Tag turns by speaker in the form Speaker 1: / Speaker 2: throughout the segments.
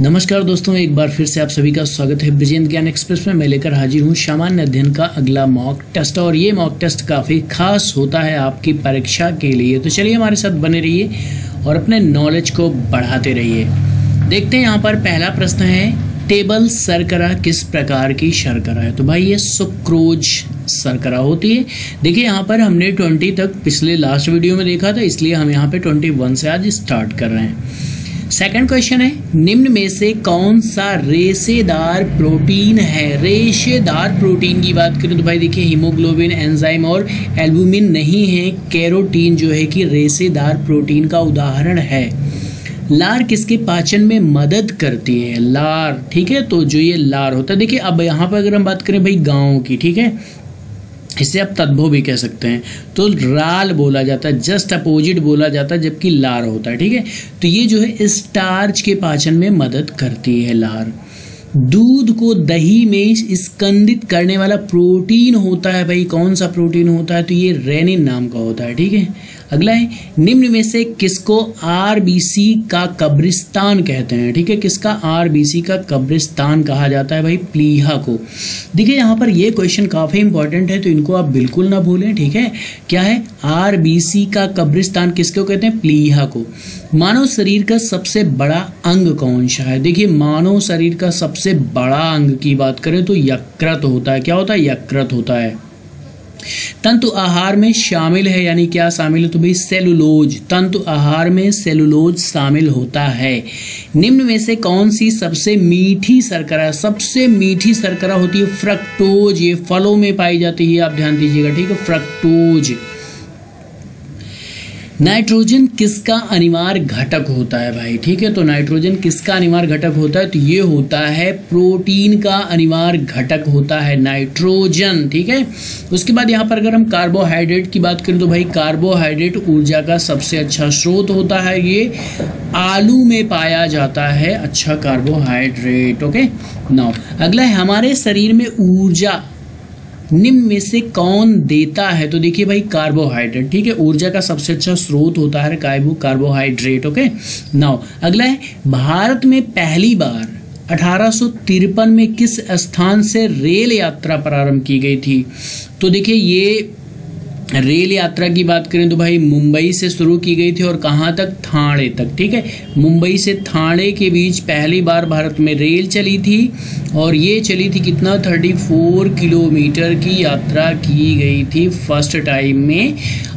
Speaker 1: नमस्कार दोस्तों, एक बार फिर से आप सभी का स्वागत है ब्रिजेंद्र ज्ञान एक्सप्रेस में। मैं लेकर हाजिर हूँ सामान्य अध्ययन का अगला मॉक टेस्ट और ये मॉक टेस्ट काफ़ी खास होता है आपकी परीक्षा के लिए। तो चलिए हमारे साथ बने रहिए और अपने नॉलेज को बढ़ाते रहिए। देखते हैं यहाँ पर पहला प्रश्न है टेबल सरकरा किस प्रकार की शर्करा है? तो भाई, ये सुक्रोज सरकरा होती है। देखिए, यहाँ पर हमने 20 तक पिछले लास्ट वीडियो में देखा था, इसलिए हम यहाँ पे 21 से आज स्टार्ट कर रहे हैं। सेकंड क्वेश्चन है, निम्न में से कौन सा रेशेदार प्रोटीन है? रेशेदार प्रोटीन की बात करें तो भाई देखिए, हीमोग्लोबिन, एंजाइम और एल्बुमिन नहीं है। कैरोटीन जो है कि रेशेदार प्रोटीन का उदाहरण है। लार किसके पाचन में मदद करती है? लार, ठीक है? तो जो ये लार होता है, देखिए, अब यहाँ पर अगर हम बात करें भाई गाँव की, ठीक है? इसे आप तद्भव भी कह सकते हैं। तो राल बोला जाता है, जस्ट अपोजिट बोला जाता है, जबकि लार होता है, ठीक है? तो ये जो है स्टार्च के पाचन में मदद करती है लार। दूध को दही में स्कंदित करने वाला प्रोटीन होता है भाई, कौन सा प्रोटीन होता है? तो ये रेनिन नाम का होता है, ठीक है? अगला है, निम्न में से किसको आरबीसी का कब्रिस्तान कहते हैं, ठीक है? किसका आरबीसी का कब्रिस्तान कहा जाता है भाई? प्लीहा को। देखिए, यहाँ पर ये क्वेश्चन काफ़ी इंपॉर्टेंट है तो इनको आप बिल्कुल ना भूलें, ठीक है? क्या है? आरबीसी का कब्रिस्तान किसको कहते हैं? प्लीहा को। मानव शरीर का सबसे बड़ा अंग कौन सा है? देखिए, मानव शरीर का सबसे बड़ा अंग की बात करें तो यकृत होता है। क्या होता है? यकृत होता है। तंतु आहार में शामिल है, यानी क्या शामिल है? तो भाई सेलुलोज। तंतु आहार में सेलुलोज शामिल होता है। निम्न में से कौन सी सबसे मीठी शर्करा सबसे मीठी शर्करा होती है फ्रक्टोज। ये फलों में पाई जाती है। आप ध्यान दीजिएगा, ठीक है? फ्रक्टोज। नाइट्रोजन किसका अनिवार्य घटक होता है भाई? ठीक है तो नाइट्रोजन किसका अनिवार्य घटक होता है? तो ये होता है प्रोटीन का अनिवार्य घटक होता है, नाइट्रोजन, ठीक है? उसके बाद यहाँ पर अगर हम कार्बोहाइड्रेट की बात करें तो भाई कार्बोहाइड्रेट ऊर्जा का सबसे अच्छा स्रोत होता है ये। आलू में पाया जाता है अच्छा कार्बोहाइड्रेट, ओके? नाउ, अगला है, हमारे शरीर में ऊर्जा निम्न में से कौन देता है? तो देखिए भाई कार्बोहाइड्रेट ठीक है? ऊर्जा का सबसे अच्छा स्रोत होता है कार्बो कार्बोहाइड्रेट ओके नाउ अगला है, भारत में पहली बार अठारह सौ तिरपन में किस स्थान से रेल यात्रा प्रारंभ की गई थी? तो देखिए, ये रेल यात्रा की बात करें तो भाई मुंबई से शुरू की गई थी और कहाँ तक? थाने तक, ठीक है? मुंबई से थाणे के बीच पहली बार भारत में रेल चली थी और ये चली थी कितना? 34 किलोमीटर की यात्रा की गई थी फ़र्स्ट टाइम में।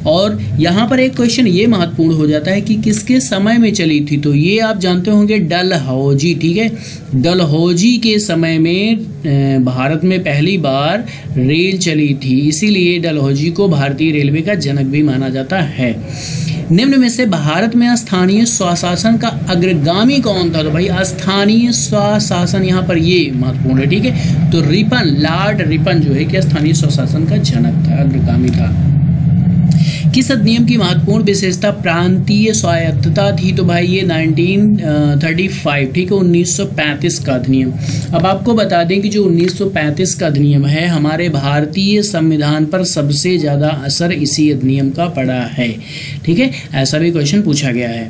Speaker 1: और यहाँ पर एक क्वेश्चन ये महत्वपूर्ण हो जाता है कि किसके समय में चली थी? तो ये आप जानते होंगे डलहौजी, ठीक है? डलहौजी के समय में भारत में पहली बार रेल चली थी। इसीलिए डलहौजी को भारतीय रेलवे का जनक भी माना जाता है। निम्न में से भारत में स्थानीय स्वशासन का अग्रगामी कौन था? तो भाई, स्थानीय स्वशासन यहाँ पर ये महत्वपूर्ण है, ठीक है? तो रिपन, लॉर्ड रिपन जो है कि स्थानीय स्वशासन का जनक था, अग्रगामी था। किस अधिनियम की महत्वपूर्ण विशेषता प्रांतीय स्वायत्तता थी तो भाई ये 1935 ठीक है 1935 का अधिनियम। अब आपको बता दें कि जो 1935 का अधिनियम है, हमारे भारतीय संविधान पर सबसे ज़्यादा असर इसी अधिनियम का पड़ा है, ठीक है? ऐसा भी क्वेश्चन पूछा गया है।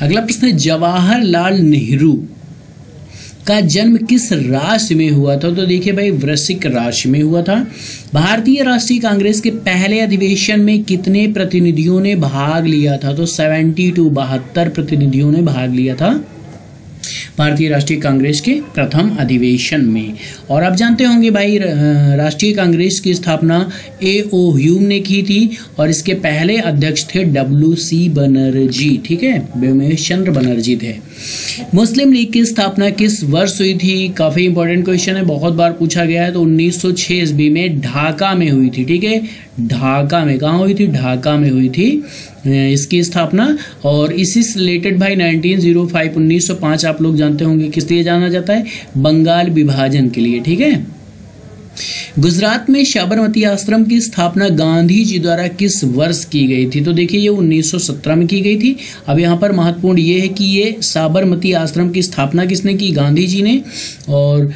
Speaker 1: अगला प्रश्न है, जवाहरलाल नेहरू का जन्म किस राशि में हुआ था? तो देखिए भाई, वृश्चिक राशि में हुआ था। भारतीय राष्ट्रीय कांग्रेस के पहले अधिवेशन में कितने प्रतिनिधियों ने भाग लिया था? तो सेवेंटी टू बहत्तर प्रतिनिधियों ने भाग लिया था। भारतीय राष्ट्रीय कांग्रेस के प्रथम अधिवेशन में। और आप जानते होंगे भाई राष्ट्रीय कांग्रेस की स्थापना ए ओ ह्यूम ने की थी और इसके पहले अध्यक्ष थे डब्ल्यू सी बनर्जी, ठीक है? चंद्र बनर्जी थे। मुस्लिम लीग की स्थापना किस वर्ष हुई थी? काफ़ी इंपॉर्टेंट क्वेश्चन है, बहुत बार पूछा गया है तो 1906 ईस्वी में ढाका में हुई थी, ठीक है? ढाका में, कहा हुई थी? ढाका में हुई थी इसकी स्थापना। और इसी से रिलेटेड भाई 1905 1905 आप लोग जानते होंगे किस लिए जाना जाता है? बंगाल विभाजन के लिए ठीक है? गुजरात में साबरमती आश्रम की स्थापना गांधी जी द्वारा किस वर्ष की गई थी? तो देखिए, ये 1917 में की गई थी। अब यहाँ पर महत्वपूर्ण ये है कि ये साबरमती आश्रम की स्थापना किसने की? गांधी जी ने। और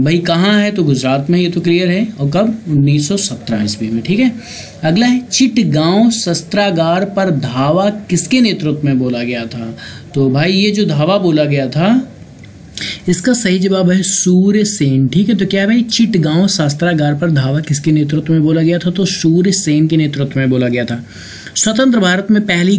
Speaker 1: भाई कहाँ है? तो गुजरात में, ये तो क्लियर है। और कब? 1917 ईस्वी में, ठीक है? अगला है, चिटगांव शस्त्रागार पर धावा किसके नेतृत्व में बोला गया था? तो भाई, ये जो धावा बोला गया था इसका सही जवाब है सूर्य सेन, ठीक है? तो क्या भाई? चिटगांव शास्त्रागार पर धावा किसके नेतृत्व में बोला गया था? तो सूर्य सेन के नेतृत्व में बोला गया था। स्वतंत्र भारत में पहली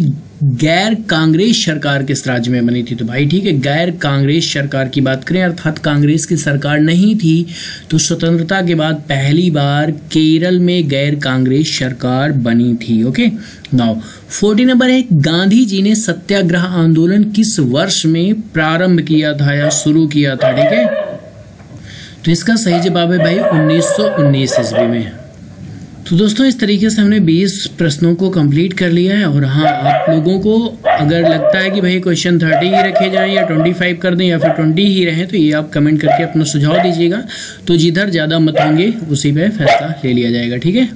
Speaker 1: गैर कांग्रेस सरकार किस राज्य में बनी थी? तो भाई ठीक है, गैर कांग्रेस सरकार की बात करें, अर्थात कांग्रेस की सरकार नहीं थी तो स्वतंत्रता के बाद पहली बार केरल में गैर कांग्रेस सरकार बनी थी, ओके? नाउ, फोर्टी नंबर है गांधी जी ने सत्याग्रह आंदोलन किस वर्ष में प्रारंभ किया था या शुरू किया था, ठीक है? तो इसका सही जवाब है भाई 1919 ईस्वी में। तो दोस्तों, इस तरीके से हमने 20 प्रश्नों को कंप्लीट कर लिया है और हाँ आप लोगों को अगर लगता है कि भाई क्वेश्चन 30 ही रखे जाएँ या 25 कर दें या फिर 20 ही रहें तो ये आप कमेंट करके अपना सुझाव दीजिएगा। तो जिधर ज़्यादा मत होंगे, उसी पर फैसला ले लिया जाएगा, ठीक है?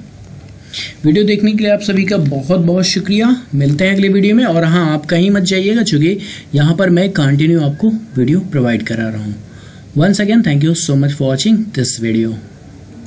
Speaker 1: वीडियो देखने के लिए आप सभी का बहुत बहुत शुक्रिया। मिलते हैं अगले वीडियो में और हाँ आप कहीं मत जाइएगा, चूँकि यहाँ पर मैं कंटिन्यू आपको वीडियो प्रोवाइड करा रहा हूँ। Once again thank you so much for watching this video